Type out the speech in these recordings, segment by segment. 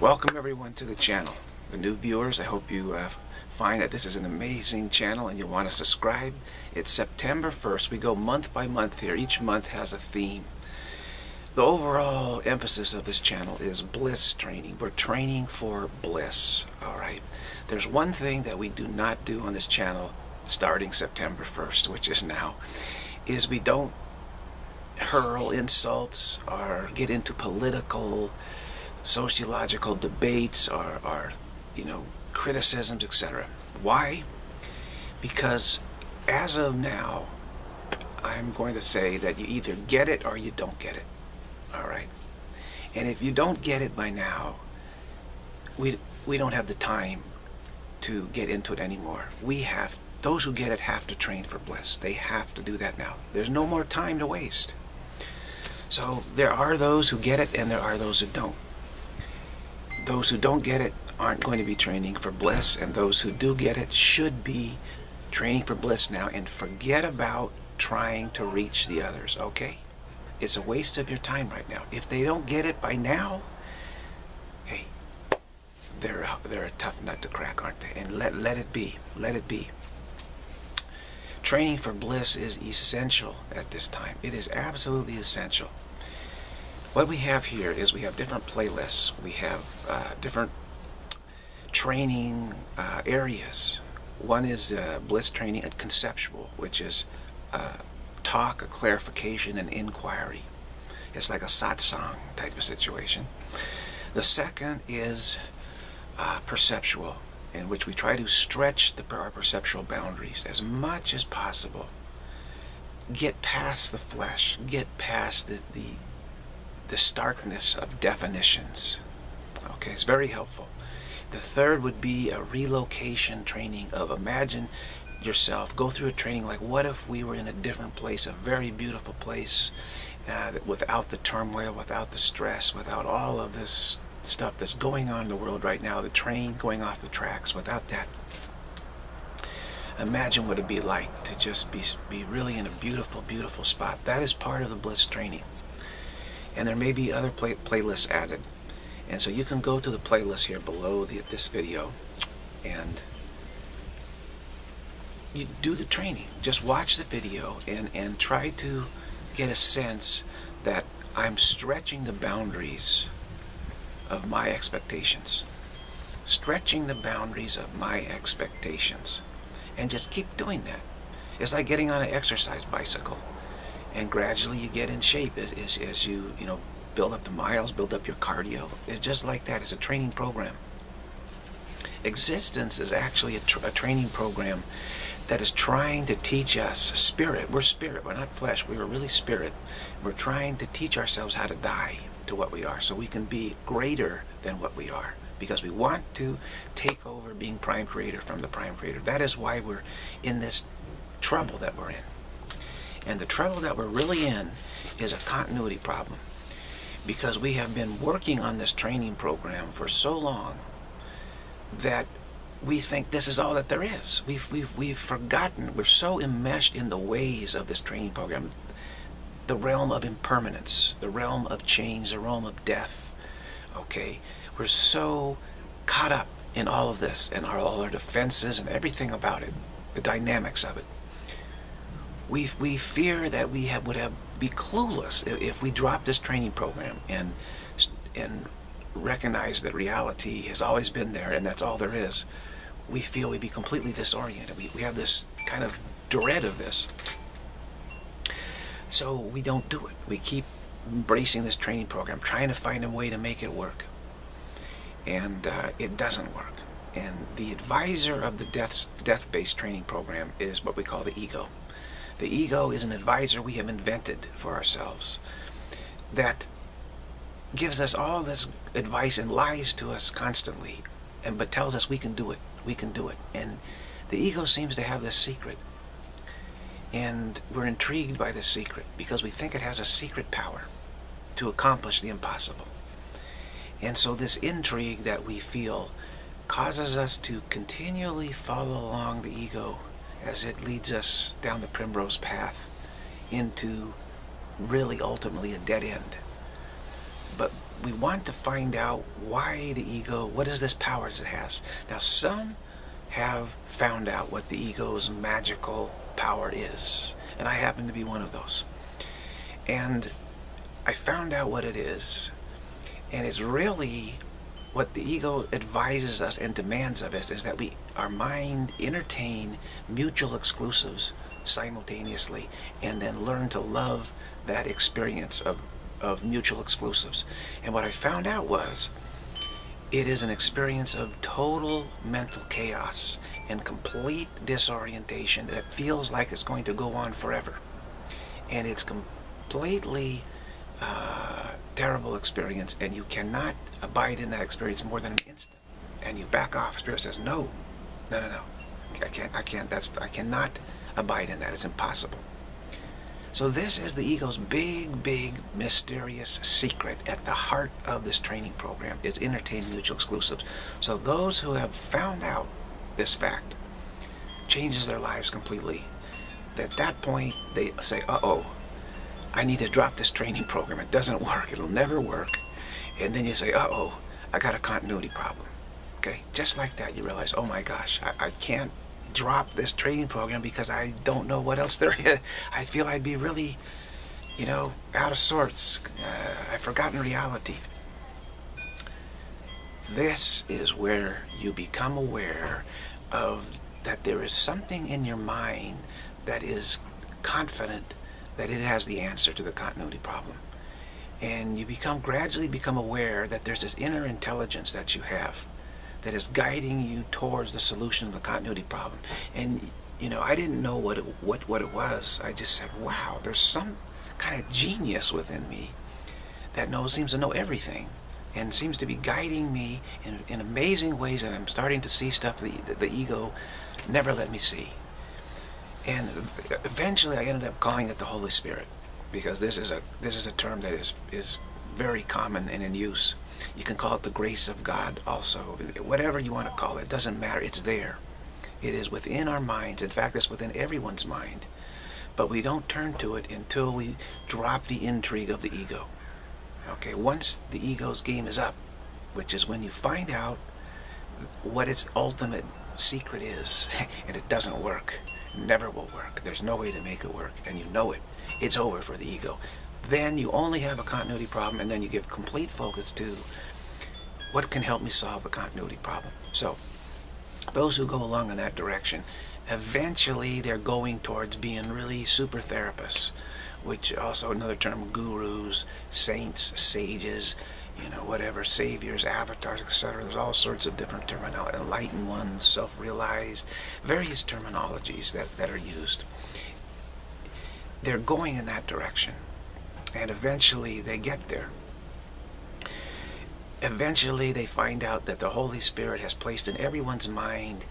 Welcome everyone to the channel. The new viewers, I hope you uh, find that this is an amazing channel and you want to subscribe. It's September 1st. We go month by month here. Each month has a theme. The overall emphasis of this channel is bliss training. We're training for bliss, all right? There's one thing that we do not do on this channel starting September 1st, which is now, is we don't hurl insults or get into political sociological debates or, you know, criticisms, etc. Why? Because as of now, I'm going to say that you either get it or you don't get it. All right? And if you don't get it by now, we, we don't have the time to get into it anymore. We have, those who get it have to train for bliss. They have to do that now. There's no more time to waste. So there are those who get it and there are those who don't. Those who don't get it aren't going to be training for bliss, and those who do get it should be training for bliss now and forget about trying to reach the others, okay? It's a waste of your time right now. If they don't get it by now, hey, they're a, they're a tough nut to crack, aren't they? And let, let it be. Let it be. Training for bliss is essential at this time. It is absolutely essential what we have here is we have different playlists. We have uh, different training uh, areas. One is uh, bliss training and conceptual, which is uh, talk, a clarification, and inquiry. It's like a satsang type of situation. The second is uh, perceptual, in which we try to stretch the, our perceptual boundaries as much as possible. Get past the flesh, get past the, the the starkness of definitions. Okay, it's very helpful. The third would be a relocation training of imagine yourself, go through a training like what if we were in a different place, a very beautiful place, uh, without the turmoil, without the stress, without all of this stuff that's going on in the world right now, the train going off the tracks, without that. Imagine what it'd be like to just be, be really in a beautiful, beautiful spot. That is part of the Bliss training and there may be other play playlists added. And so you can go to the playlist here below the, this video and you do the training. Just watch the video and and try to get a sense that I'm stretching the boundaries of my expectations. Stretching the boundaries of my expectations. And just keep doing that. It's like getting on an exercise bicycle and gradually you get in shape as, as, as you you know build up the miles build up your cardio. It's just like that. It's a training program. Existence is actually a, tra a training program that is trying to teach us spirit. We're spirit. We're not flesh. We are really spirit. We're trying to teach ourselves how to die to what we are so we can be greater than what we are because we want to take over being prime creator from the prime creator. That is why we're in this trouble that we're in and the trouble that we're really in is a continuity problem because we have been working on this training program for so long that we think this is all that there is. We've, we've, we've forgotten, we're so enmeshed in the ways of this training program, the realm of impermanence, the realm of change, the realm of death, okay? We're so caught up in all of this and our, all our defenses and everything about it, the dynamics of it we, we fear that we have, would have be clueless if, we drop this training program and and recognize that reality has always been there and that's all there is. We feel we'd be completely disoriented. We, we have this kind of dread of this. So we don't do it. We keep embracing this training program, trying to find a way to make it work. And uh, it doesn't work. And the advisor of the death-based death training program is what we call the ego. The ego is an advisor we have invented for ourselves that gives us all this advice and lies to us constantly and but tells us we can do it we can do it. And the ego seems to have this secret. And we're intrigued by this secret because we think it has a secret power to accomplish the impossible. And so this intrigue that we feel causes us to continually follow along the ego as it leads us down the primrose path into really ultimately a dead end. But we want to find out why the ego, what is this powers it has. Now some have found out what the ego's magical power is. And I happen to be one of those. And I found out what it is. And it's really what the ego advises us and demands of us is that we our mind entertain mutual exclusives simultaneously and then learn to love that experience of, of mutual exclusives. And what I found out was it is an experience of total mental chaos and complete disorientation that feels like it's going to go on forever. And it's completely uh, terrible experience and you cannot abide in that experience more than an instant. And you back off. Spirit says, no, no, no, no. I can't, I can't, that's, I cannot abide in that. It's impossible. So this is the ego's big, big, mysterious secret at the heart of this training program. It's entertaining mutual exclusives. So those who have found out this fact changes their lives completely. At that point, they say, uh-oh, I need to drop this training program. It doesn't work. It'll never work. And then you say, uh-oh, I got a continuity problem. Okay, just like that, you realize, oh my gosh, I, I can't drop this training program because I don't know what else there is. I feel I'd be really, you know, out of sorts. Uh, I've forgotten reality. This is where you become aware of that there is something in your mind that is confident that it has the answer to the continuity problem. And you become gradually become aware that there's this inner intelligence that you have that is guiding you towards the solution of the continuity problem. And you know, I didn't know what it, what what it was. I just said, "Wow, there's some kind of genius within me that knows seems to know everything." and seems to be guiding me in, in amazing ways and I'm starting to see stuff the, the ego never let me see. And eventually I ended up calling it the Holy Spirit because this is a this is a term that is is very common and in use. You can call it the grace of God also. Whatever you want to call it, it doesn't matter. It's there. It is within our minds. In fact, it's within everyone's mind. But we don't turn to it until we drop the intrigue of the ego. Okay, once the ego's game is up, which is when you find out what its ultimate secret is, and it doesn't work, never will work. There's no way to make it work, and you know it. It's over for the ego then you only have a continuity problem and then you give complete focus to what can help me solve the continuity problem. So those who go along in that direction, eventually they're going towards being really super therapists, which also another term, gurus, saints, sages, you know, whatever, saviors, avatars, etc. There's all sorts of different terminology, enlightened ones, self-realized, various terminologies that, that are used. They're going in that direction and eventually they get there. Eventually they find out that the Holy Spirit has placed in everyone's mind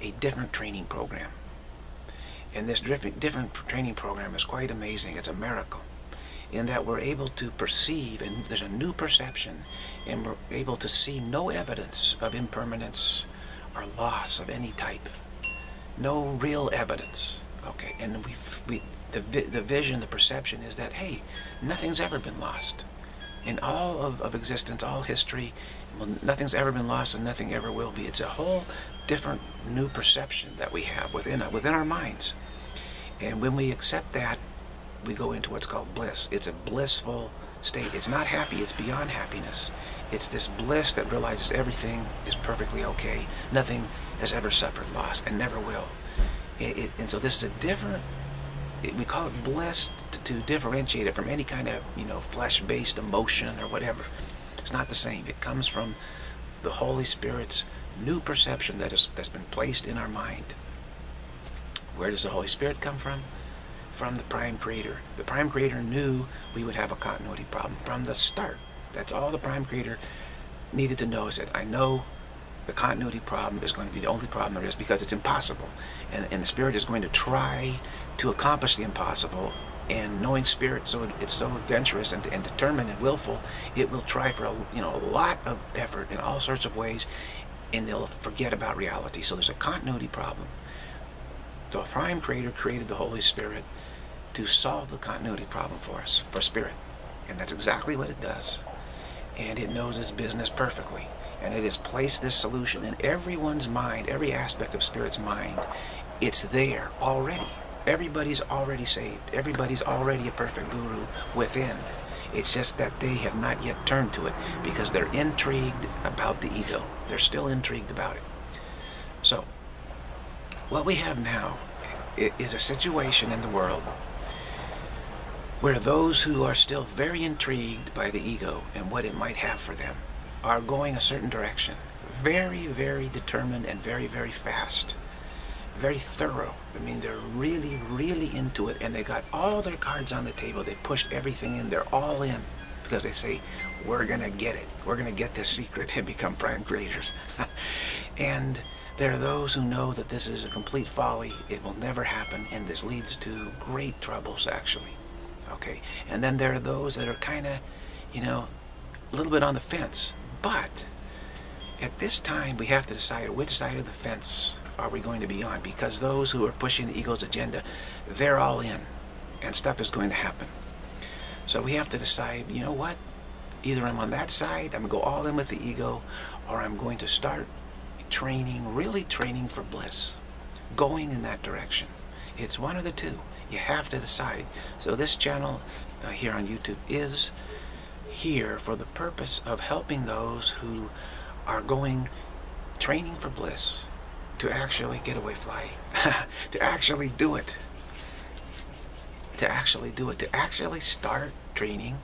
a different training program. And this different, different training program is quite amazing. It's a miracle in that we're able to perceive, and there's a new perception, and we're able to see no evidence of impermanence or loss of any type. No real evidence. Okay, and we we the, the vision, the perception is that, hey, nothing's ever been lost. In all of, of existence, all history, well, nothing's ever been lost and nothing ever will be. It's a whole different new perception that we have within, within our minds. And when we accept that, we go into what's called bliss. It's a blissful state. It's not happy, it's beyond happiness. It's this bliss that realizes everything is perfectly okay. Nothing has ever suffered loss and never will. It, it, and so this is a different we call it blessed to, to differentiate it from any kind of you know flesh-based emotion or whatever. It's not the same. It comes from the Holy Spirit's new perception that is that's been placed in our mind. Where does the Holy Spirit come from? From the Prime Creator. The Prime Creator knew we would have a continuity problem from the start. That's all the Prime Creator needed to know is that I know the continuity problem is going to be the only problem there is because it's impossible. And, and the Spirit is going to try to accomplish the impossible. And knowing Spirit, so it's so adventurous and, and determined and willful, it will try for a, you know, a lot of effort in all sorts of ways, and they'll forget about reality. So there's a continuity problem. The Prime Creator created the Holy Spirit to solve the continuity problem for us, for Spirit. And that's exactly what it does. and it knows its business perfectly. And it has placed this solution in everyone's mind, every aspect of spirit's mind. It's there already. Everybody's already saved. Everybody's already a perfect guru within. It's just that they have not yet turned to it because they're intrigued about the ego. They're still intrigued about it. So, what we have now is a situation in the world where those who are still very intrigued by the ego and what it might have for them are going a certain direction. Very, very determined and very, very fast. Very thorough. I mean, they're really, really into it and they got all their cards on the table. They pushed everything in. They're all in because they say, we're going to get it. We're going to get this secret and become prime creators. and there are those who know that this is a complete folly. It will never happen and this leads to great troubles, actually. Okay, and then there are those that are kind of, you know, a little bit on the fence. But at this time, we have to decide which side of the fence are we going to be on because those who are pushing the ego's agenda, they're all in and stuff is going to happen. So we have to decide, you know what? Either I'm on that side, I'm going to go all in with the ego, or I'm going to start training, really training for bliss, going in that direction. It's one of the two. You have to decide. So this channel uh, here on YouTube is here for the purpose of helping those who are going training for bliss to actually get away flying, to actually do it, to actually do it, to actually start training.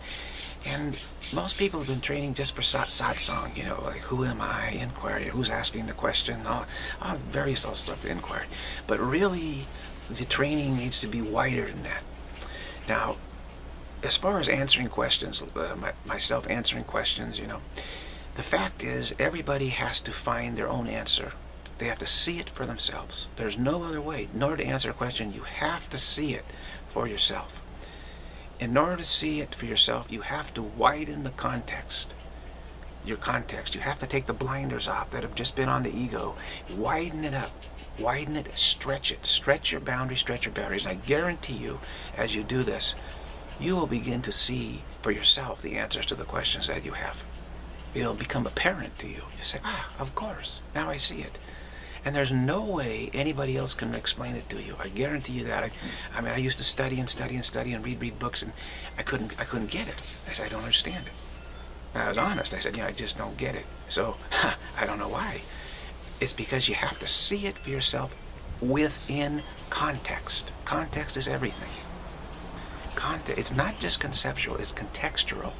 And most people have been training just for sat satsang, you know, like who am I, inquiry, who's asking the question, all, all various all stuff, inquiry. But really, the training needs to be wider than that. Now, as far as answering questions, uh, my, myself answering questions, you know, the fact is everybody has to find their own answer. They have to see it for themselves. There's no other way. In order to answer a question, you have to see it for yourself. In order to see it for yourself, you have to widen the context. Your context. You have to take the blinders off that have just been on the ego. Widen it up widen it, stretch it, stretch your boundaries, stretch your boundaries. And I guarantee you, as you do this, you will begin to see for yourself the answers to the questions that you have. It'll become apparent to you. You say, ah, of course, now I see it. And there's no way anybody else can explain it to you. I guarantee you that. I, I mean, I used to study and study and study and read, read books, and I couldn't, I couldn't get it. I said, I don't understand it. I was honest. I said, you know, I just don't get it. So I don't know why. It's because you have to see it for yourself within context. Context is everything. Context, it's not just conceptual, it's contextual.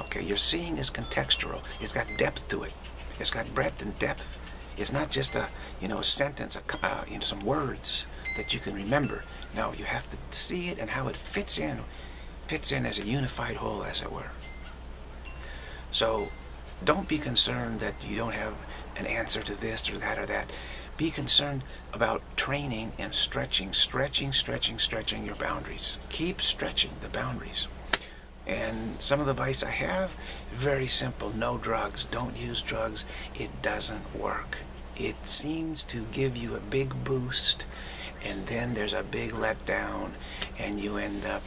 Okay, your seeing is contextual. It's got depth to it. It's got breadth and depth. It's not just a, you know, a sentence, a, uh, you know, some words that you can remember. No, you have to see it and how it fits in, fits in as a unified whole, as it were. So, don't be concerned that you don't have an answer to this or that or that. Be concerned about training and stretching, stretching, stretching, stretching your boundaries. Keep stretching the boundaries. And some of the advice I have, very simple. No drugs. Don't use drugs. It doesn't work. It seems to give you a big boost, and then there's a big letdown, and you end up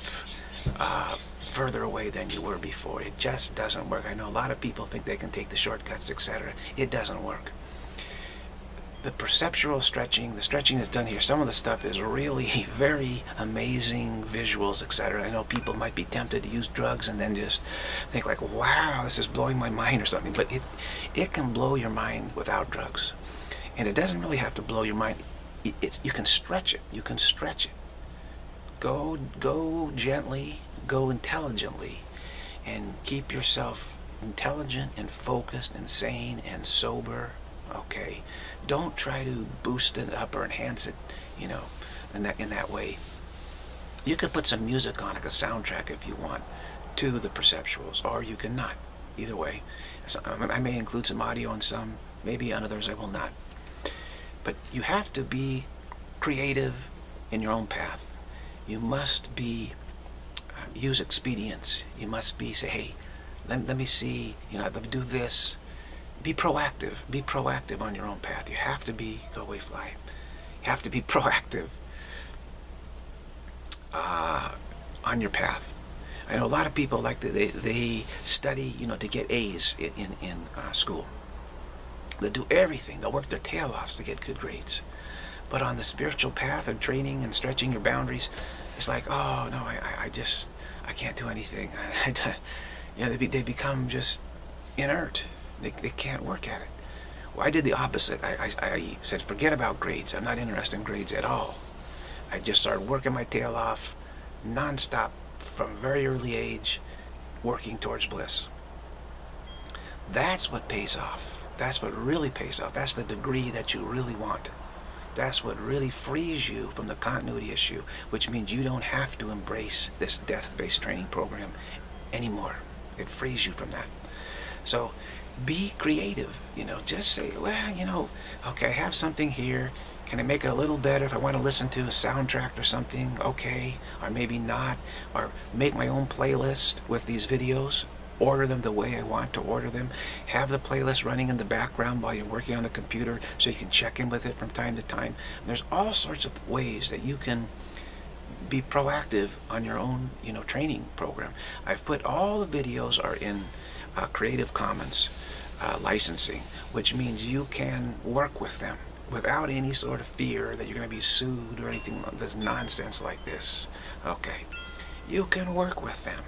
uh, further away than you were before. It just doesn't work. I know a lot of people think they can take the shortcuts, etc. It doesn't work. The perceptual stretching, the stretching that's done here, some of the stuff is really very amazing visuals, etc. I know people might be tempted to use drugs and then just think like, wow, this is blowing my mind or something. But it, it can blow your mind without drugs. And it doesn't really have to blow your mind. It, you can stretch it. You can stretch it. Go, go gently go intelligently and keep yourself intelligent and focused and sane and sober okay? Don't try to boost it up or enhance it you know in that in that way. You can put some music on like a soundtrack if you want to the perceptuals or you can not. Either way I may include some audio on some maybe on others I will not. But you have to be creative in your own path. You must be use expedience. You must be, say, hey, let, let me see, you know, let me do this. Be proactive. Be proactive on your own path. You have to be, go away, fly. You have to be proactive uh, on your path. I know a lot of people like they they study, you know, to get A's in in, in uh, school. They do everything. They'll work their tail off to get good grades. But on the spiritual path of training and stretching your boundaries, it's like, oh no, I, I just I can't do anything. you know, they, they become just inert. They, they can't work at it. Well, I did the opposite. I, I, I said, forget about grades. I'm not interested in grades at all. I just started working my tail off nonstop from a very early age, working towards bliss. That's what pays off. That's what really pays off. That's the degree that you really want. That's what really frees you from the continuity issue, which means you don't have to embrace this death-based training program anymore. It frees you from that. So be creative, you know, just say, well, you know, okay, I have something here. Can I make it a little better if I want to listen to a soundtrack or something? Okay, or maybe not. Or make my own playlist with these videos order them the way I want to order them, have the playlist running in the background while you're working on the computer so you can check in with it from time to time. And there's all sorts of ways that you can be proactive on your own, you know, training program. I've put all the videos are in uh, Creative Commons uh, licensing, which means you can work with them without any sort of fear that you're going to be sued or anything that's nonsense like this. Okay, you can work with them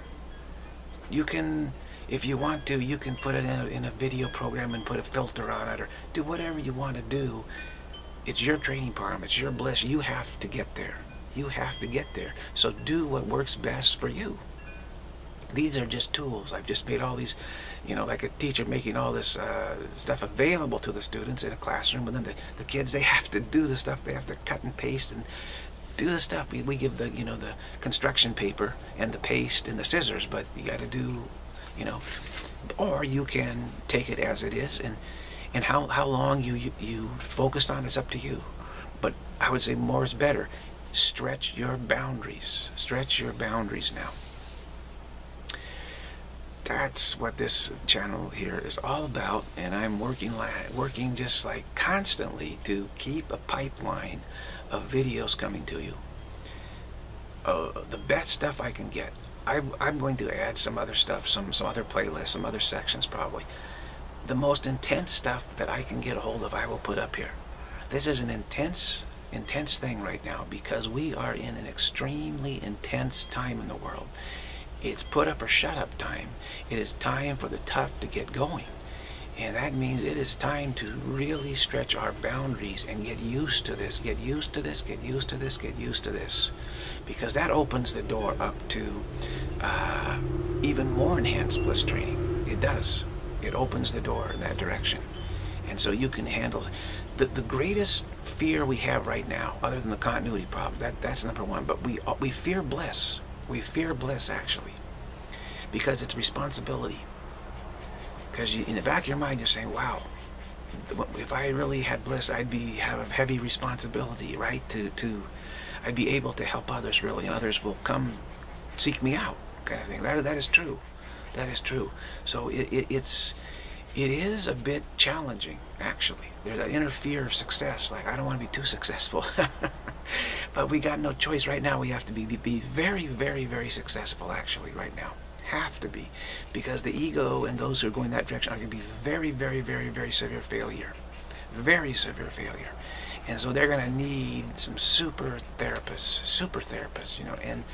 you can if you want to you can put it in a, in a video program and put a filter on it or do whatever you want to do. It's your training program it's your bliss you have to get there. You have to get there. So do what works best for you. These are just tools. I've just made all these you know like a teacher making all this uh, stuff available to the students in a classroom and then the, the kids they have to do the stuff. They have to cut and paste and do the stuff. We, we give the, you know, the construction paper and the paste and the scissors, but you got to do, you know, or you can take it as it is and, and how, how long you, you, you focused on is up to you. But I would say more is better. Stretch your boundaries. Stretch your boundaries now. That's what this channel here is all about, and I'm working like working just like constantly to keep a pipeline of videos coming to you. Uh, the best stuff I can get. I, I'm going to add some other stuff, some, some other playlists, some other sections probably. The most intense stuff that I can get a hold of, I will put up here. This is an intense, intense thing right now because we are in an extremely intense time in the world. It's put up or shut up time. It is time for the tough to get going. And that means it is time to really stretch our boundaries and get used to this, get used to this, get used to this, get used to this. Because that opens the door up to uh, even more enhanced bliss training. It does. It opens the door in that direction. And so you can handle the, the greatest fear we have right now, other than the continuity problem, that, that's number one. But we, we fear bliss. We fear bliss, actually, because it's responsibility. Because in the back of your mind, you're saying, wow, if I really had bliss, I'd be have a heavy responsibility, right? To, to, I'd be able to help others really, and others will come seek me out, kind of thing. That, that is true. That is true. So it, it, it's, it is a bit challenging, actually. There's an inner fear of success, like I don't want to be too successful. but we got no choice right now. We have to be, be very, very, very successful, actually, right now have to be because the ego and those who are going that direction are going to be very, very, very, very severe failure. Very severe failure. And so they're going to need some super therapists, super therapists, you know, and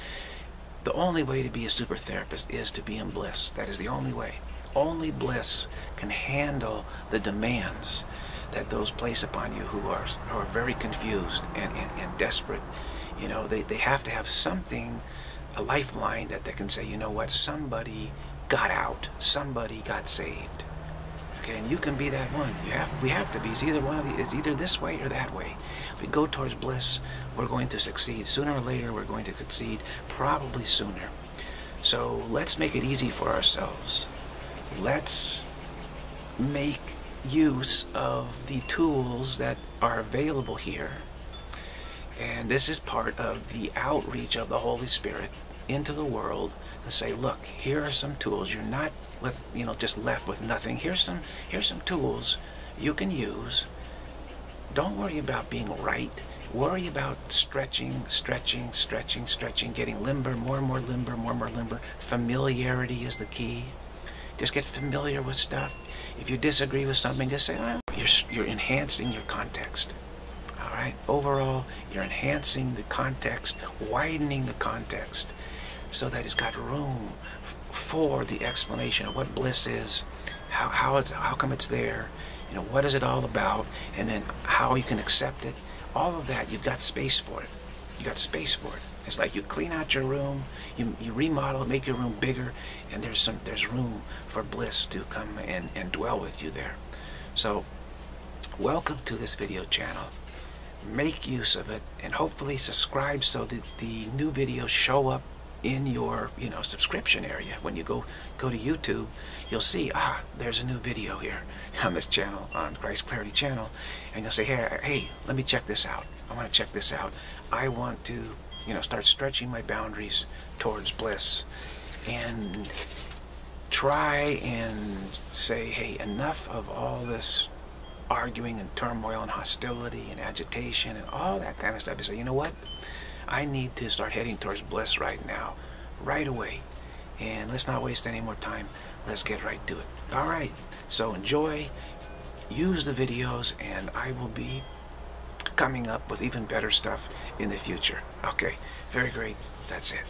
the only way to be a super therapist is to be in bliss. That is the only way. Only bliss can handle the demands that those place upon you who are, who are very confused and, and, and desperate. You know, they, they have to have something a lifeline that they can say, you know what, somebody got out, somebody got saved. Okay, and you can be that one. You have, we have to be. It's either one of the, it's either this way or that way. If we go towards bliss, we're going to succeed. Sooner or later, we're going to succeed. Probably sooner. So let's make it easy for ourselves. Let's make use of the tools that are available here and this is part of the outreach of the Holy Spirit into the world and say, look, here are some tools. You're not with, you know, just left with nothing. Here's some, here's some tools you can use Don't worry about being right. Worry about stretching, stretching, stretching, stretching, getting limber, more and more limber, more and more limber. Familiarity is the key. Just get familiar with stuff. If you disagree with something, just say, oh, you're, you're enhancing your context. Right? Overall, you're enhancing the context, widening the context so that it's got room for the explanation of what bliss is, how, how, it's, how come it's there, you know, what is it all about, and then how you can accept it. All of that, you've got space for it. You got space for it. It's like you clean out your room, you, you remodel, make your room bigger, and there's some there's room for bliss to come and, and dwell with you there. So, welcome to this video channel. Make use of it, and hopefully subscribe so that the new videos show up in your you know subscription area. When you go go to YouTube you'll see ah there's a new video here on this channel on Christ Clarity channel. And you'll say hey hey let me check this out. I want to check this out. I want to you know start stretching my boundaries towards bliss and try and say hey enough of all this arguing and turmoil and hostility and agitation and all that kind of stuff you say you know what I need to start heading towards bliss right now, right away. And let's not waste any more time. Let's get right to it. All right. So enjoy, use the videos, and I will be coming up with even better stuff in the future. Okay. Very great. That's it.